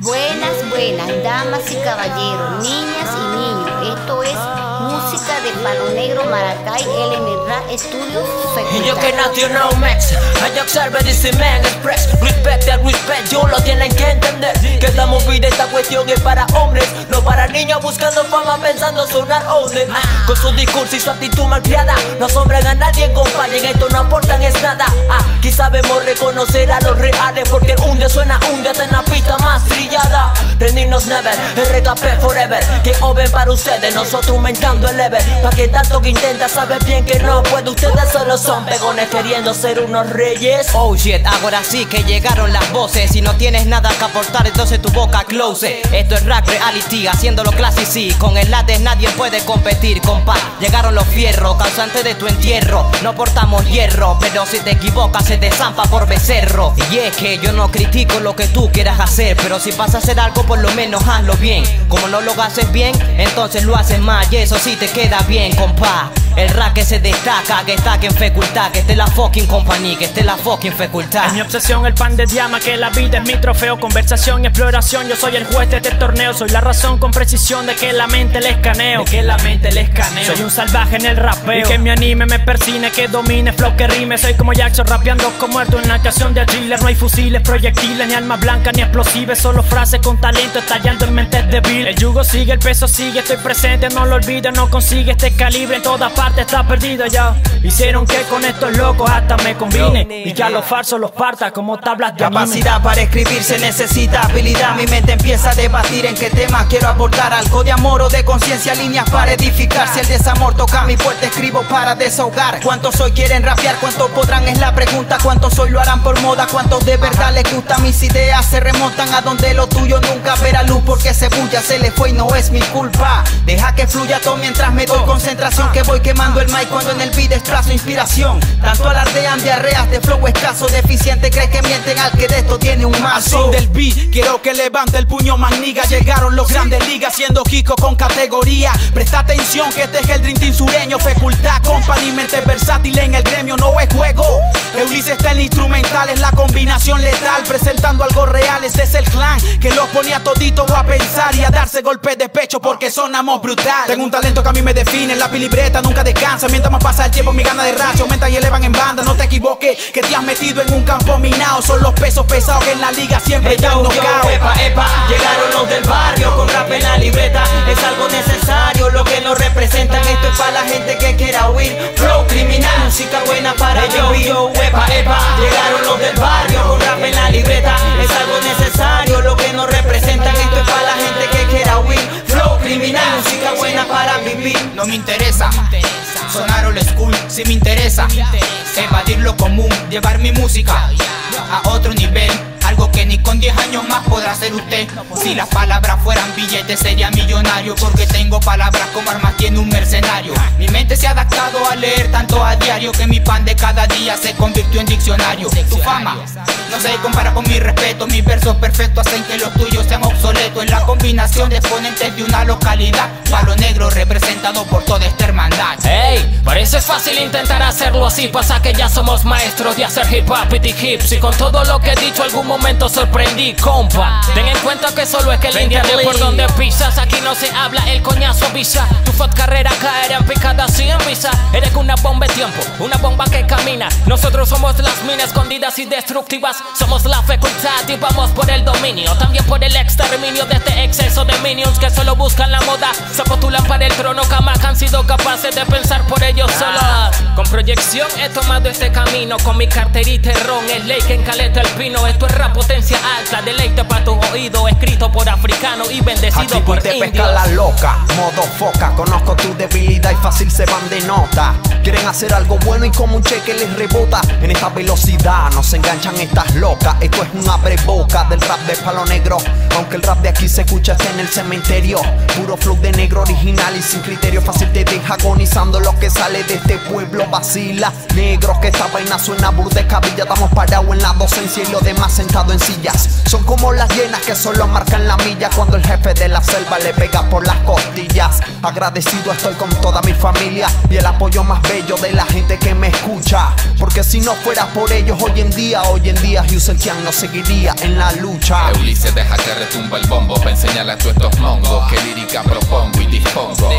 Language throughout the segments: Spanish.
Buenas, buenas, damas y caballeros, niñas y niños. Esto es música de Palo Negro Maracay, LMRA Studios Y yo que National Max, I observe this man express Respect lo tienen que entender. Que la movida esta cuestión es para hombres No para niños buscando fama pensando sonar orden. Con su discurso y su actitud malcriada No asombran a nadie, compadre, en esto no aportan es nada. Aquí sabemos reconocer a los reales Porque un día suena un día en la pista más trillada. Rendirnos never, RKP forever. Que oven para ustedes, nosotros aumentando el level. Pa' que tanto que intenta saber bien que no puede Ustedes solo son pegones queriendo ser unos reyes. Oh shit, ahora sí que llegaron las voces Si no tienes nada que aportar entonces tu boca close. Esto es rap reality, haciéndolo classy sí. Con el lates nadie puede competir, compa. Llegaron los fierros, causantes de tu entierro. No portamos hierro, pero si te equivocas se te zampa por becerro. Y es que yo no critico lo que tú quieras hacer Pero si vas a hacer algo por lo menos hazlo bien. Como no lo haces bien, entonces lo haces mal Y eso sí te queda bien, compa el rap que se destaca, que está en facultad, que esté la fucking compañía, que esté la fucking facultad. Es mi obsesión el pan de diama, que la vida es mi trofeo. Conversación y exploración, yo soy el juez de este torneo. Soy la razón con precisión de que la mente le escaneo. De que la mente le escaneo. Soy un salvaje en el rapeo. Y que me anime, me persine, que domine, flow que rime. Soy como Jackson rapeando como muerto en la canción de thriller. No hay fusiles, proyectiles, ni almas blancas, ni explosivas. Solo frases con talento estallando en mentes débiles. El yugo sigue, el peso sigue, estoy presente, no lo olvides, no consigue este calibre en todas partes está perdida ya. Hicieron que con estos locos hasta me combine y que a los falsos los parta como tablas de Capacidad para escribir se necesita habilidad. Mi mente empieza a debatir en qué tema quiero aportar. Algo de amor o de conciencia, líneas para edificar. Si el desamor toca mi puerta, escribo para desahogar. ¿Cuántos hoy quieren rapear? ¿Cuántos podrán? Es la pregunta. ¿Cuántos hoy lo harán por moda? ¿Cuántos de verdad les gusta? Mis ideas se remontan a donde lo tuyo nunca verá luz porque se bulla, se le fue y no es mi culpa. Deja que fluya todo mientras me doy concentración que voy quemando el mic cuando en el beat extraso inspiración. Tanto alardean diarreas de flow escaso, deficiente, cree que mienten al que de esto un mazo. del beat, quiero que levante el puño magniga. Llegaron los grandes ligas siendo Kiko con categoría. Presta atención que este es el Dream Team sureño. Facultad, company, mente versátil en el gremio, no es juego. Ulises está en instrumental, es la combinación letal. Presentando algo real, ese es el clan que los ponía toditos a pensar y a darse golpes de pecho porque sonamos brutal. Tengo un talento que a mí me define, la pilibreta nunca descansa. Mientras más pasa el tiempo, mi gana de racha aumenta y elevan en banda. Que te has metido en un campo minado. Son los pesos pesados que en la liga siempre ya no Epa, epa, llegaron los del barrio con rap en la libreta. Es algo necesario lo que nos representan. Esto es para la gente que quiera huir. Flow criminal, música buena para vivir. Epa, epa, llegaron los del barrio con rap en la libreta. Es algo necesario lo que nos representan. Esto es para la gente que quiera huir. Flow criminal, música buena para vivir. No me interesa. Sonar old school si me interesa. Evadir lo común, llevar mi música a otro nivel. Algo que ni con 10 años más podrá hacer usted. Si las palabras fueran billetes sería millonario Porque tengo palabras como armas tiene un mercenario se ha adaptado a leer tanto a diario Que mi pan de cada día se convirtió en diccionario. Tu fama no se compara con mi respeto. Mis versos perfectos hacen que los tuyos sean obsoletos. En la combinación de exponentes de una localidad Palo negro representado por toda esta hermandad. Hey, parece fácil intentar hacerlo así. Pasa que ya somos maestros de hacer hip hop y hips. Y con todo lo que he dicho algún momento sorprendí, compa. Ten en cuenta que solo es que el internet por donde pisas Aquí no se habla, el coñazo visa. Tu fat carrera caerá en picada sin visa Eres una bomba de tiempo, una bomba que camina. Nosotros somos las minas escondidas y destructivas. Somos la facultad y vamos por el dominio. También por el exterminio de este exceso de minions Que solo buscan la moda. Se postulan para el trono, jamás han sido capaces de pensar por ellos solos Con proyección he tomado este camino Con mi carterita ron, es ley que encaleta el pino Esto es rap potencia alta, deleite para tu oído Escrito por africano y bendecido por te pesca la loca, modo foca. Conozco tu debilidad y fácil se de nota. Quieren hacer algo bueno y como un cheque les rebota. En esta velocidad no se enganchan estas locas. Esto es una boca del rap de palo negro. Aunque el rap de aquí se escucha está en el cementerio. Puro flow de negro original y sin criterio. Fácil te deja agonizando lo que sale de este pueblo. Vacila, negro que esta vaina suena burde cabilla Estamos parados en la docencia y lo demás sentado en sencillas. Son como las llenas que solo marcan la milla. Cuando el jefe de la selva le pega por las costillas. Agradecido estoy con toda mi familia y el apoyo más bello de la gente que me escucha. Porque si no fuera por ellos hoy en día, hoy en día Houston Tian no seguiría en la lucha. Ulises deja que retumba el bombo para enseñarle a todos estos mongos que lírica propongo y dispongo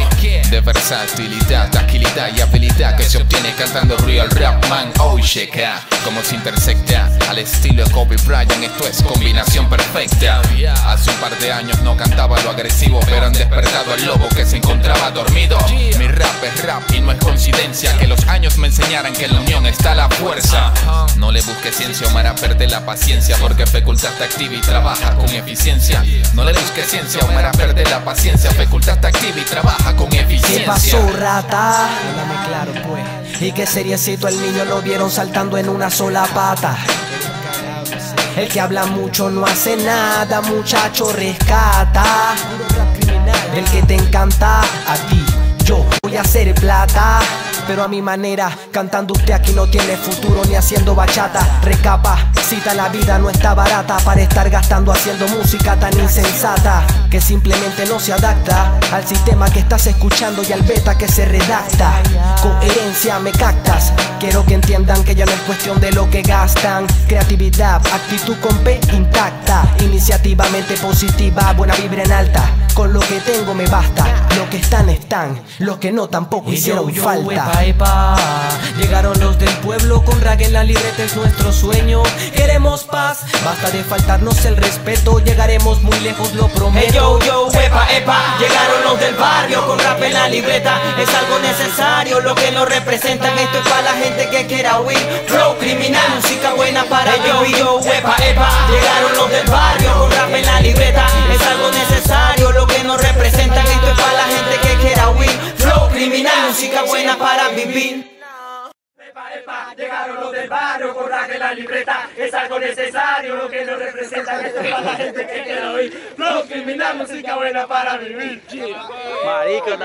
de versatilidad, agilidad y habilidad que se obtiene cantando real rap man. Oh checa, como se intersecta al estilo de Kobe Bryant, esto es combinación perfecta. Hace un par de años no cantaba lo agresivo, pero han despertado al lobo que se encontraba dormido. Mi es rap y no es coincidencia que los años me enseñaran que en la unión está la fuerza. No le busques ciencia, Omar, perder la paciencia porque facultad te activa y trabaja con eficiencia. No le busques ciencia, Omar, perder la paciencia, facultad te activa y trabaja con eficiencia. ¿Qué pasó, rata? Háblame claro, pues. Y qué seriecito el niño lo vieron saltando en una sola pata. El que habla mucho no hace nada, muchacho, rescata. El que te encanta a ti, yo voy a hacer plata. Pero a mi manera, cantando usted aquí no tiene futuro ni haciendo bachata. Recapa, cita la vida no está barata para estar gastando haciendo música tan insensata que simplemente no se adapta al sistema que estás escuchando y al beta que se redacta. Coherencia, me captas. Quiero que entiendan que ya no es cuestión de lo que gastan. Creatividad, actitud con P intacta. Iniciativamente positiva, buena vibra en alta. Con lo que tengo me basta. Lo que están, están. Lo que no tampoco hicieron falta. Epa. Llegaron los del pueblo con la libreta es nuestro sueño. Queremos paz, basta de faltarnos el respeto. Llegaremos muy lejos, lo prometo. yo, yo, epa, epa. Llegaron los del barrio con rap en la libreta. Es algo necesario lo que nos representan. Esto es para la gente que quiera huir. Flow criminal, música buena para yo, yo, epa, epa. Llegaron los del barrio con rap en la libreta. Es algo necesario lo que nos representan. Esto es para la gente que quiera huir. Flow criminal, música buena vivir. Epa, epa, llegaron los del barrio en la libreta. Es algo necesario lo que nos representan Esto es para la gente que quiera oír. Flow criminal, música buena para vivir. Marico,